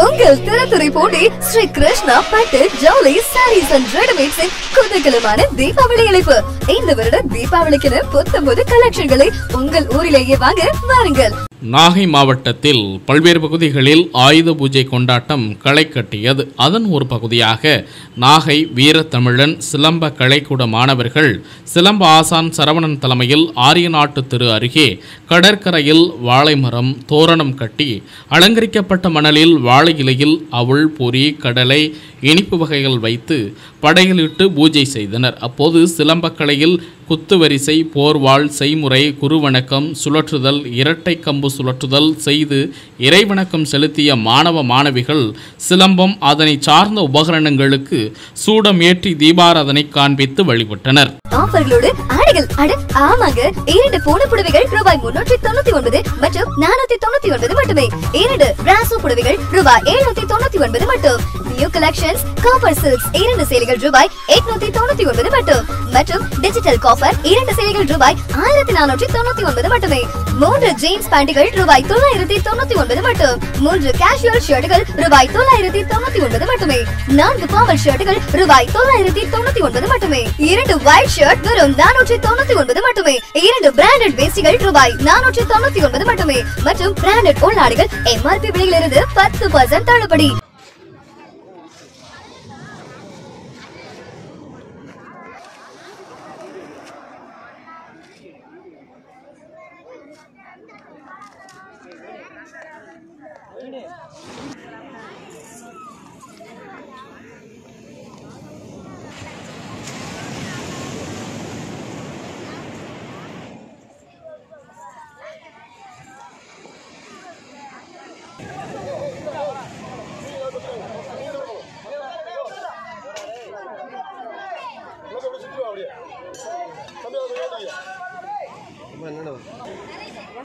உங்கள் திறத்துறை போட்டி ஸ்ரீ கிருஷ்ணா பட்டு ஜவுளி சாரீஸ் அண்ட் ரெடிமேட்ஸின் குதகலமான தீபாவளி இழைப்பு இந்த வருட தீபாவளிக்கென புத்தம்பது கலெக்ஷன்களை உங்கள் ஊரிலேயே வாங்க வாருங்கள். நாகை மாவட்டத்தில் பல்வேறு பகுதிகளில் ஆயுத பூஜை கொண்டாட்டம் களை கட்டியது. அதன் ஒரு பகுதியாக நாகை வீரத்தமிழன் சிலம்ப கலைக்கூட மாணவர்கள் சிலம்ப ஆசான் சரவணன் தலைமையில் ஆரியநாட்டு திரு அருகே கடற்கரையில் வாழைமரம் தோரணம் கட்டி அலங்கரிக்கப்பட்ட மணலில் வாழ இலையில் அவள் பொரி கடலை இனிப்பு வகைகள் வைத்து படையலிட்டு பூஜை செய்தனர். அப்போது சிலம்பக்கலையில் குத்துவரிசை போர்வாள் செய்முறை குருவணக்கம் சுழற்றுதல் இரட்டை கம்பு சுழற்றுதல் செய்து இறைவணக்கம் செலுத்திய மாணவ மாணவிகள் சிலம்பம் அதனை சார்ந்த உபகரணங்களுக்கு சூடம் ஏற்றி தீபாராதனை காண்பித்து வழிபட்டனர். ஆஃபர்களோடு ஆடைகள் அட ஆமாங்க. இரண்டு போன புடவைகள் ரூபாய் முன்னூற்றி தொண்ணூத்தி ஒன்பது மற்றும் நானூத்தி தொண்ணூத்தி ஒன்பது மட்டுமே. இரண்டு பிராசோ புடவைகள் ரூபாய் எழுநூத்தி தொண்ணூத்தி ஒன்பது மட்டும். நியூ கலெக்ஷன்ஸ் காப்பர் சில்க்ஸ் இரண்டு சேலைகள் ரூபாய் எட்நூத்தி தொண்ணூத்தி ஒன்பது மட்டும். மற்றும் டிஜிட்டல் காப்பர் இரண்டு சேலைகள் ரூபாய் ஆயிரத்தி நானூற்றி தொண்ணூத்தி ஒன்பது மட்டுமே. மூன்று ஜீன்ஸ் பேண்டுகள் ரூபாய் தொள்ளாயிரத்தி தொண்ணூத்தி ஒன்பது மட்டும். மூன்று கேஷுவல் ஷர்ட்டுகள் ரூபாய் தொள்ளாயிரத்தி தொண்ணூத்தி ஒன்பது மட்டுமே. நான்கு ஃபார்மல் ஷர்ட்டுகள் ரூபாய் தொள்ளாயிரத்தி தொண்ணூத்தி ஒன்பது மட்டுமே. இரண்டு ஒயிட் ஷர்ட் வெறும் நானூற்றி தொண்ணூத்தி ஒன்பது மட்டுமே. இரண்டு பிராண்டட் வேஸ்டிகள் ரூபாய் நானூற்றி தொண்ணூத்தி ஒன்பது மட்டுமே. மற்றும் பிராண்டட் உள்நாடுகள் எம்ஆர்பி விலையிலிருந்து பத்து பர்சன்ட் தள்ளுபடி.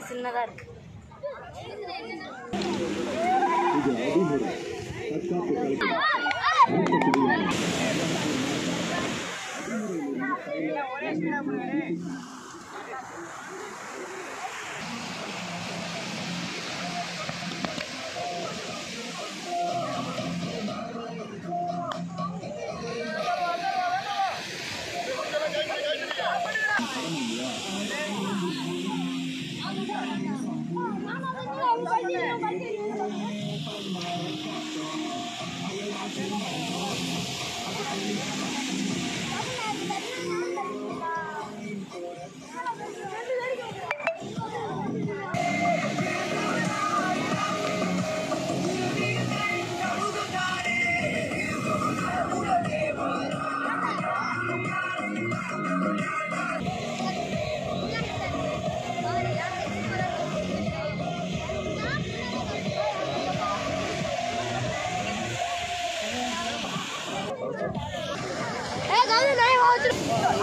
சின்னதாக இருக்கு. Yeah.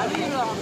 Ini 了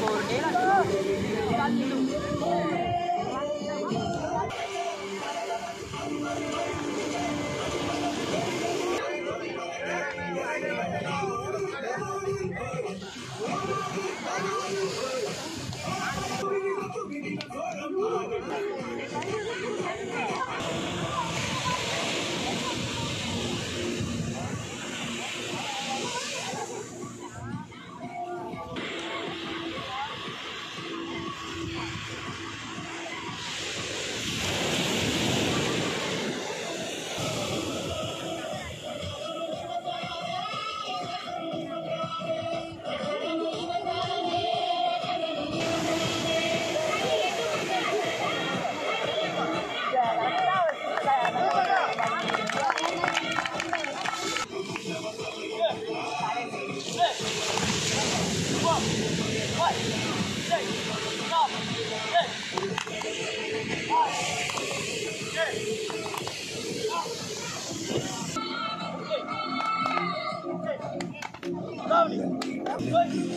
Good.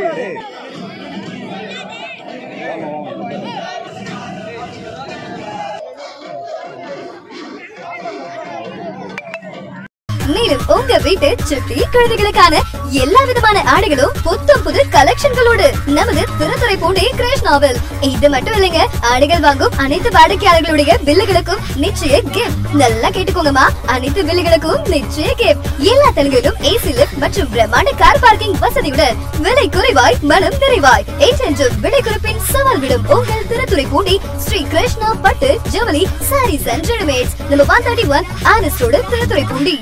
Hey. மேலும் உங்க வீட்டு சுட்டி குழந்தைகளுக்கான எல்லா விதமான ஆடைகளும் புத்தம் புது கலெக்ஷன்களோடு நமது திருத்துறை பூண்டி நாவல். இது மட்டும் இல்லைங்க ஆடைகள் வாங்கும் அனைத்து வாடிக்கையாளர்களுடைய பில்லுகளுக்கும் நிச்சய கிஃப்ட் நல்லா கேட்டுக்கோங்கம்மா அனைத்து பில்லுகளுக்கும் நிச்சய கிஃப்ட் எல்லா தெலுங்கிலும் ஏசி லிப்ட் மற்றும் பிரம்மாண்ட கார் பார்க்கிங் வசதியுடன் விலை குறைவாய் மனம் நிறைவாய். ஏஜென்ட் விலை குறிப்பின் சவால் விடும் உங்கள் திருத்துறை பூண்டி ஸ்ரீ கிருஷ்ணா பட்டு ஜவுளி saris and readymades number one thirty one ஆனஸ்டோடு Thiruthurai Poondi.